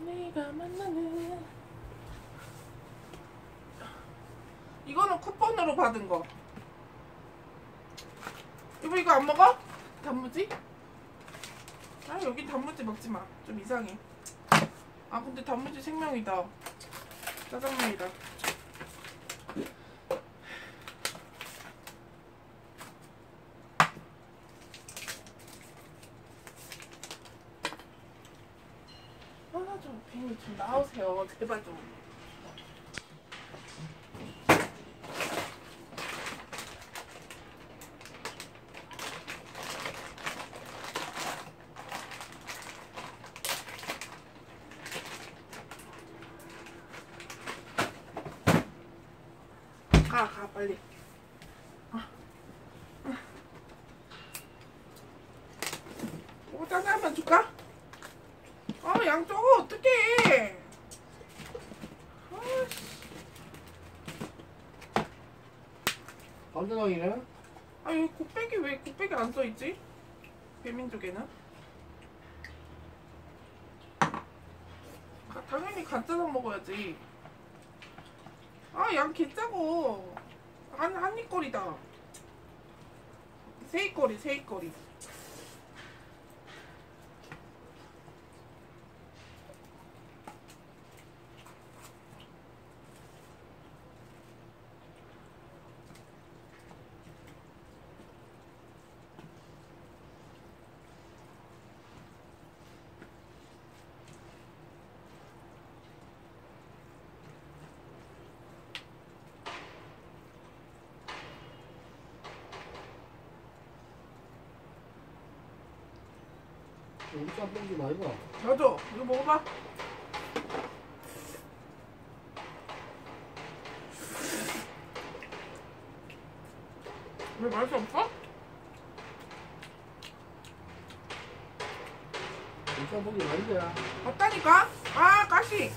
내가 만나는 이거는 쿠폰으로 받은 거. 이거 이거 안 먹어? 단무지? 아 여기 단무지 먹지 마. 좀 이상해. 아 근데 단무지 생명이다. 짜장면이다. 아 좀 나오세요. 제발 좀. 가, 가, 빨리. 아. 아. 이거 짜장면 줄까? 아, 양쪽은 어떡해. 아이씨. 반전왕이네? 아, 여기 곱빼기 왜 곱빼기 안 써있지? 배민족에는? 가- 당연히 간짜장 먹어야지. 아, 양 개짜고. 한, 한입거리다. 세입거리, 세입거리. 우리 짬뽕 좀 많이 봐. 맞아. 이거 먹어봐. 왜 맛이 없어? 우리 짬뽕이 많은데. 없다니까? 아, 가시.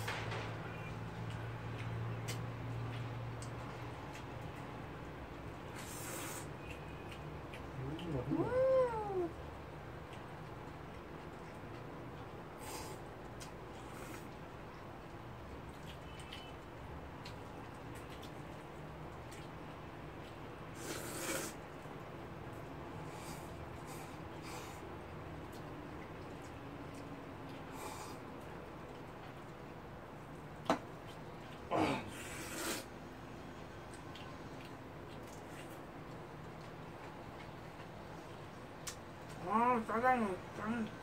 아, 짜장면 짱.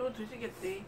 만두 드시겠지?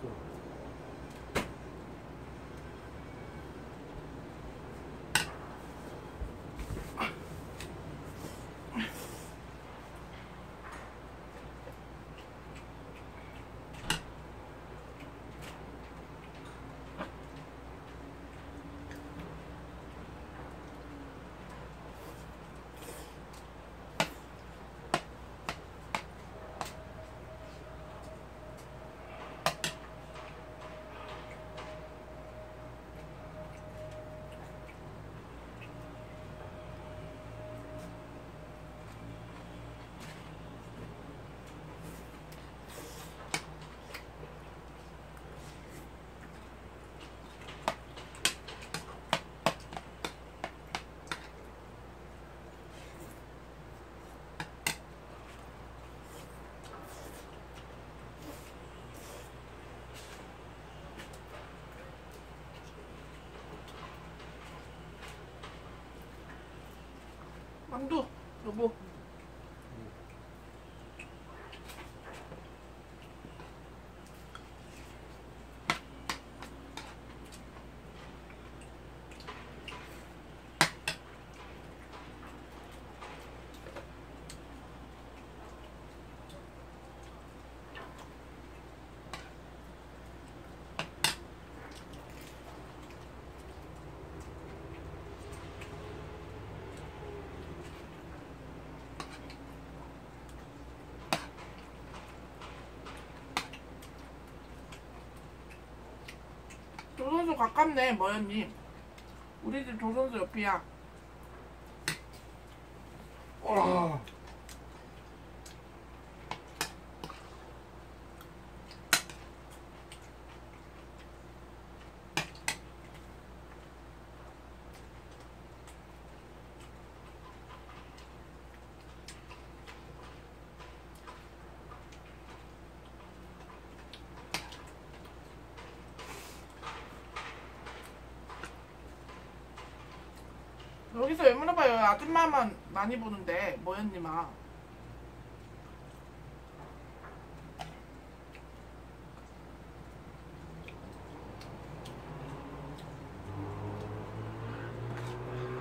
면 만두 여보 조선소 가깝네 머연님. 우리 집 조선소 옆이야 여기서 왜 물어봐요 아줌마만 많이 보는데 머연님아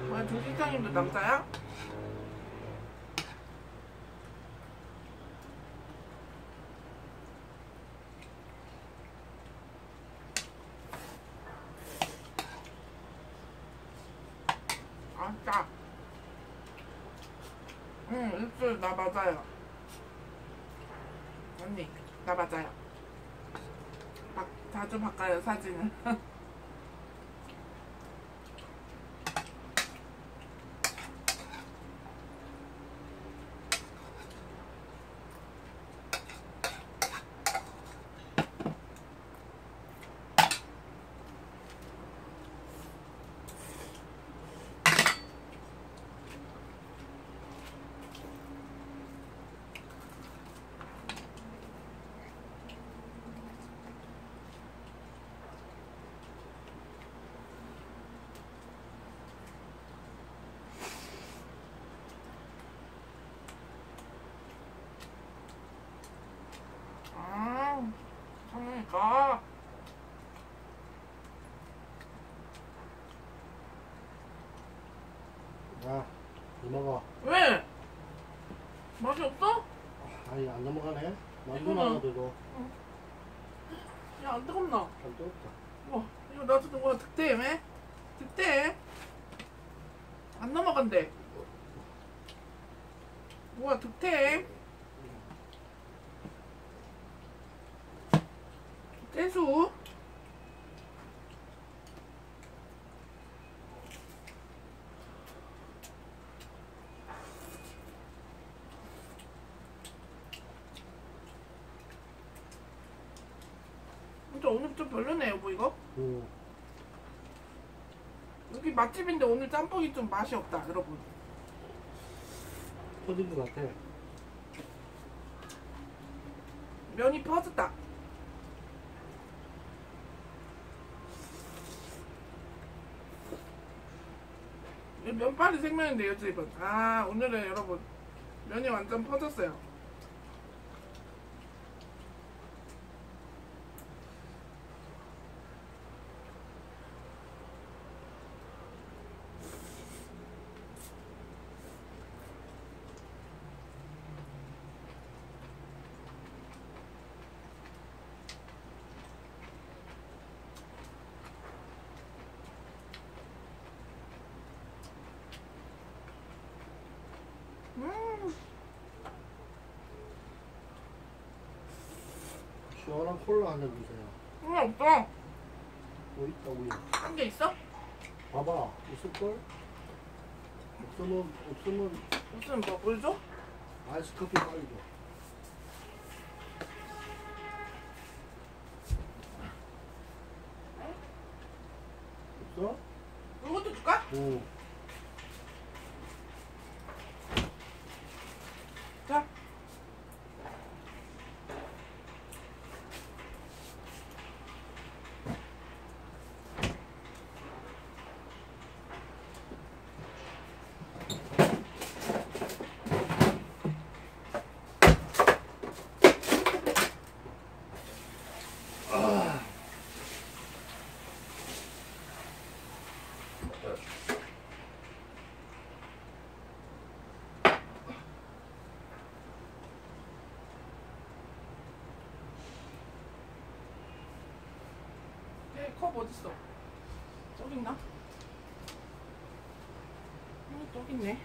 뭐야 조실장님도 남자야? 아, 짜. 응, 입술 나 맞아요. 언니, 나 맞아요. 바, 자주 바꿔요, 사진은. 아, 그러니까. 야, 이모가. 왜? 맛이 없어? 아니, 안 넘어가네? 만두 이거는- 나가도 이거. 야, 안 뜨겁나? 안 뜨겁다. 와, 이거 놔두는 거야, 득대, 왜? 득대. 안 넘어간대. 뭐야, 득템. 떼수. 근데 오늘 좀 별로네, 여보, 이거? 응. 여기 맛집인데 오늘 짬뽕이 좀 맛이 없다, 여러분. 터진 것 같아. 면이 퍼졌다. 면발이 생면인데 요 집은. 아 오늘은 여러분 면이 완전 퍼졌어요. 시원한 콜라 한잔 주세요. 우유 없어. 뭐 있다 우유. 한개 있어? 봐봐 있을걸? 없으면 없으면 무슨 뭐, 물 줘? 아이스 커피 빨리 줘. 없어? 이것도 줄까? 오. 컵 어딨어? 저기 있나? 음, 저기 있네.